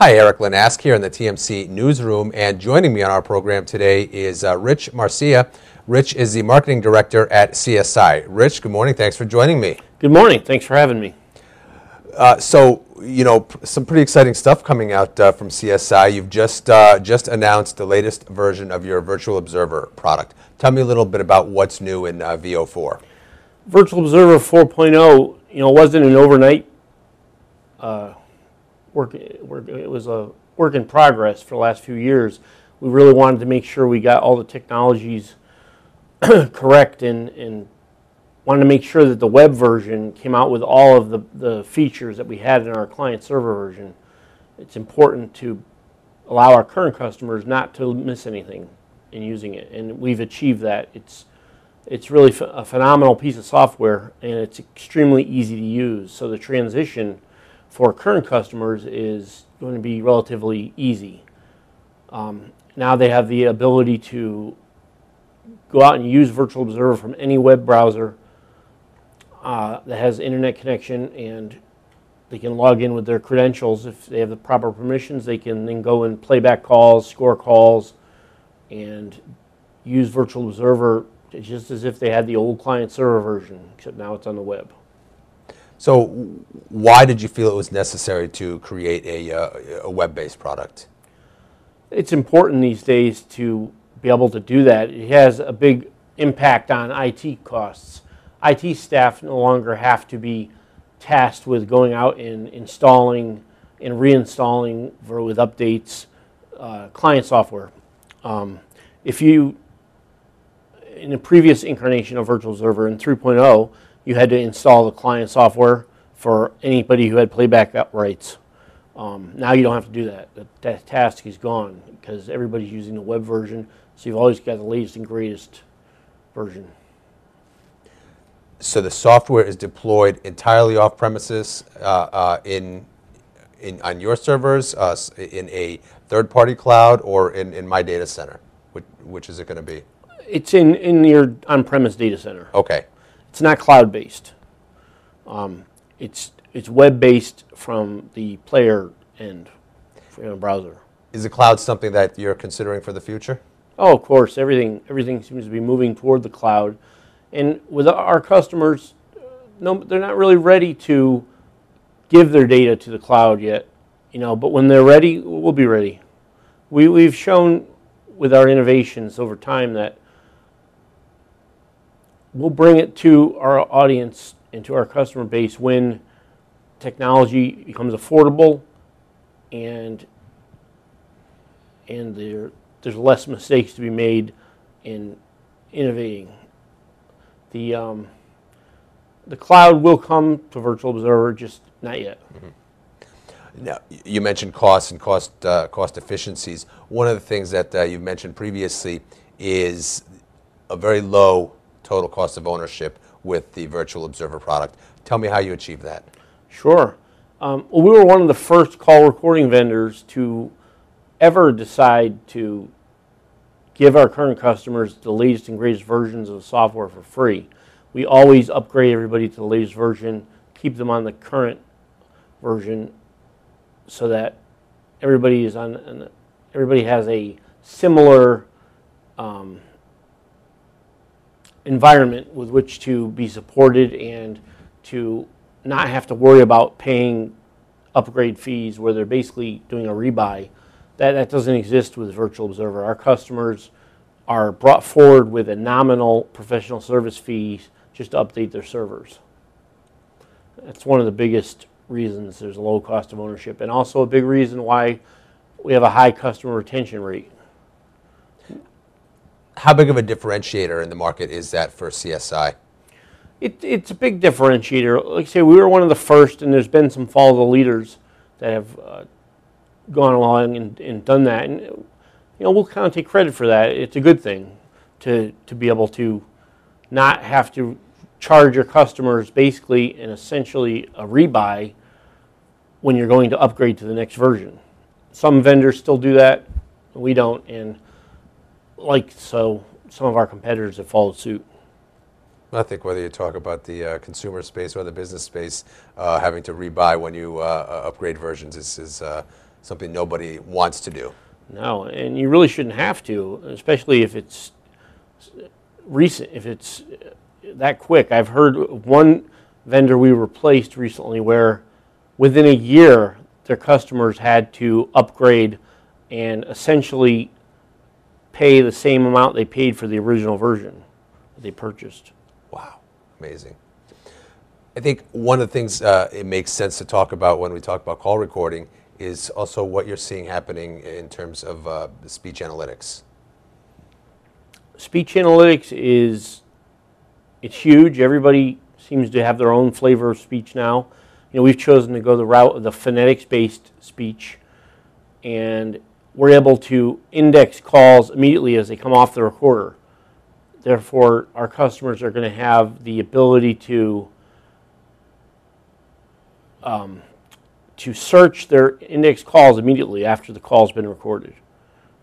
Hi, Erik Linask here in the TMC newsroom, and joining me on our program today is uh, Rich Marcia. Rich is the marketing director at CSI. Rich, good morning. Thanks for joining me. Good morning. Thanks for having me. Uh, so, you know, some pretty exciting stuff coming out uh, from CSI. You've just uh, just announced the latest version of your Virtual Observer product. Tell me a little bit about what's new in uh, VO4. Virtual Observer 4.0, you know, wasn't an overnight uh, work, work. It was a work in progress for the last few years. We really wanted to make sure we got all the technologies correct and, and wanted to make sure that the web version came out with all of the, the features that we had in our client server version. It's important to allow our current customers not to miss anything in using it, and we've achieved that. It's it's really a phenomenal piece of software, and it's extremely easy to use. So the transition for current customers is going to be relatively easy. Um, now they have the ability to go out and use Virtual Observer from any web browser uh, that has internet connection, and they can log in with their credentials. If they have the proper permissions, they can then go and playback calls, score calls, and use Virtual Observer just as if they had the old client server version, except now it's on the web. So, why did you feel it was necessary to create a, uh, a web-based product? It's important these days to be able to do that. It has a big impact on IT costs. IT staff no longer have to be tasked with going out and installing and reinstalling with updates uh, client software. Um, if you in the previous incarnation of Virtual Observer in 3.0, you had to install the client software for anybody who had playback rights. Um, now you don't have to do that. That, that task is gone because everybody's using the web version, so you've always got the latest and greatest version. So the software is deployed entirely off premises uh, uh, in, in on your servers, uh, in a third-party cloud, or in, in my data center. Which, which is it going to be? It's in, in your on-premise data center. Okay. It's not cloud-based. Um, it's it's web-based from the player end, your browser. Is the cloud something that you're considering for the future? Oh, of course, everything everything seems to be moving toward the cloud, and with our customers, no, they're not really ready to give their data to the cloud yet, you know. But when they're ready, we'll be ready. We we've shown with our innovations over time that we'll bring it to our audience and to our customer base when technology becomes affordable and and there there's less mistakes to be made in innovating. The um, the cloud will come to Virtual Observer, just not yet. Now, you mentioned costs and cost uh, cost efficiencies. One of the things that uh, you've mentioned previously is a very low total cost of ownership with the Virtual Observer product. Tell me how you achieve that. Sure. Um, well, we were one of the first call recording vendors to ever decide to give our current customers the latest and greatest versions of the software for free. We always upgrade everybody to the latest version, keep them on the current version, so that everybody is on. everybody has a similar um, environment with which to be supported and to not have to worry about paying upgrade fees where they're basically doing a rebuy. That, that doesn't exist with Virtual Observer. Our customers are brought forward with a nominal professional service fee just to update their servers. That's one of the biggest reasons there's a low cost of ownership, and also a big reason why we have a high customer retention rate. How big of a differentiator in the market is that for CSI? It, it's a big differentiator. Like I say, we were one of the first, and there's been some follow the leaders that have uh, gone along and, and done that. And you know, we'll kind of take credit for that. It's a good thing to to be able to not have to charge your customers basically and essentially a rebuy when you're going to upgrade to the next version. Some vendors still do that, we don't, and like so, some of our competitors have followed suit. I think whether you talk about the uh, consumer space or the business space, uh, having to rebuy when you uh, uh, upgrade versions is, is uh, something nobody wants to do. No, and you really shouldn't have to, especially if it's recent, if it's that quick. I've heard one vendor we replaced recently where within a year their customers had to upgrade and essentially pay the same amount they paid for the original version that they purchased. Wow, amazing. I think one of the things uh, it makes sense to talk about when we talk about call recording is also what you're seeing happening in terms of uh, speech analytics. Speech analytics is it's huge. Everybody seems to have their own flavor of speech now. You know, we've chosen to go the route of the phonetics-based speech, and we're able to index calls immediately as they come off the recorder. Therefore, our customers are going to have the ability to um, to search their index calls immediately after the call's been recorded,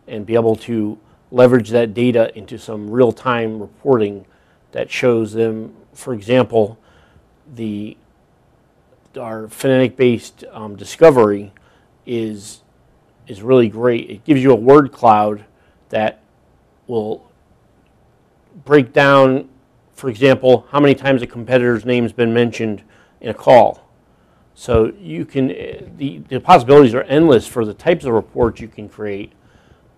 and be able to leverage that data into some real-time reporting that shows them, for example, the our phonetic-based um, discovery is is really great. It gives you a word cloud that will break down, for example, how many times a competitor's name's been mentioned in a call. So you can the the possibilities are endless for the types of reports you can create,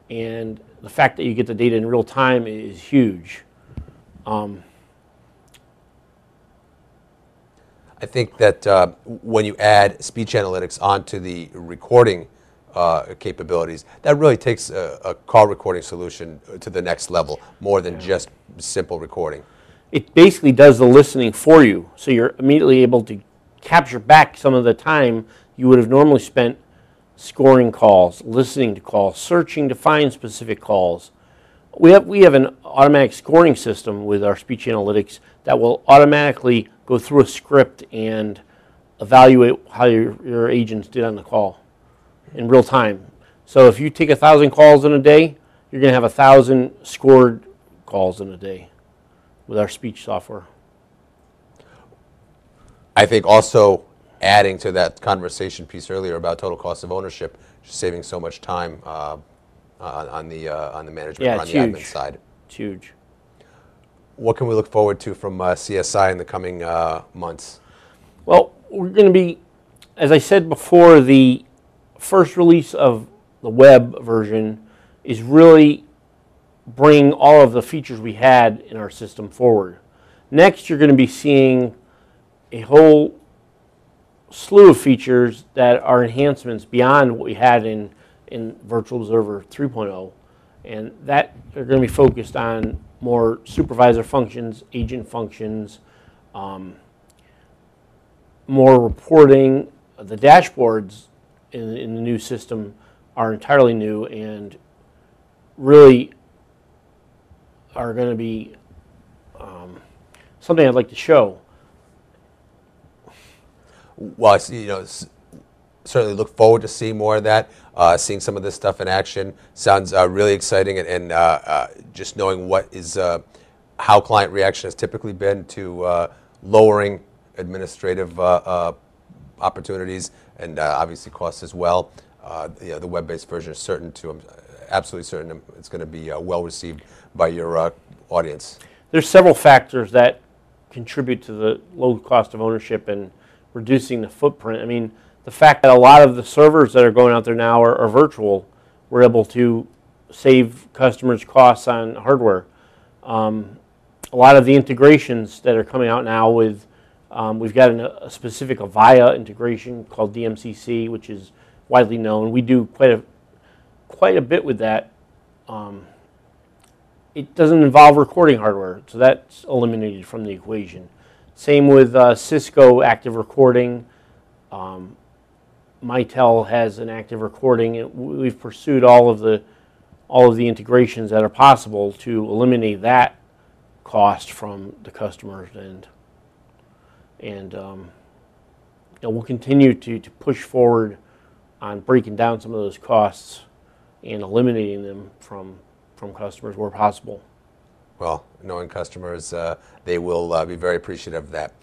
and the fact that you get the data in real time is huge. Um, I think that uh, when you add speech analytics onto the recording uh, capabilities, that really takes a, a, call recording solution to the next level, more than just simple recording. It basically does the listening for you, so you're immediately able to capture back some of the time you would have normally spent scoring calls, listening to calls, searching to find specific calls. We have, we have an automatic scoring system with our speech analytics that will automatically go through a script and evaluate how your, your agents did on the call in real time. So if you take a thousand calls in a day, you're going to have a thousand scored calls in a day with our speech software. I think also adding to that conversation piece earlier about total cost of ownership, just saving so much time uh, on, on, the uh, on the management yeah, or on the huge. admin side. It's huge. What can we look forward to from uh, CSI in the coming uh, months? Well, we're going to be, as I said before, the first release of the web version is really bringing all of the features we had in our system forward. Next, you're going to be seeing a whole slew of features that are enhancements beyond what we had in, in Virtual Observer 3.0. And that are going to be focused on more supervisor functions, agent functions, um, more reporting. The dashboards in, in the new system are entirely new and really are going to be um, something I'd like to show. Well, I see, you know, certainly look forward to seeing more of that. Uh, seeing some of this stuff in action sounds uh, really exciting, and, and uh, uh just knowing what is uh, how client reaction has typically been to uh, lowering administrative opportunities and uh, obviously costs as well. Uh, you know, the web-based version is certain to, I'm absolutely certain it's going to be uh, well received by your audience. There's several factors that contribute to the low cost of ownership and reducing the footprint. I mean, the fact that a lot of the servers that are going out there now are, are virtual, we're able to save customers costs on hardware. Um, a lot of the integrations that are coming out now with, um, we've got an, a specific Avaya integration called DMCC, which is widely known. We do quite a, quite a bit with that. Um, it doesn't involve recording hardware, so that's eliminated from the equation. Same with uh, Cisco active recording. Um, Mitel has an active recording. We've pursued all of the all of the integrations that are possible to eliminate that cost from the customer's end. And um, we'll continue to, to push forward on breaking down some of those costs and eliminating them from, from customers where possible. Well, knowing customers, uh, they will uh, be very appreciative of that.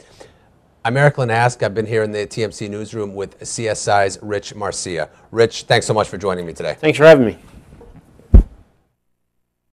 I'm Erik Linask. I've been here in the TMC newsroom with CSI's Rich Marcia. Rich, thanks so much for joining me today. Thanks for having me.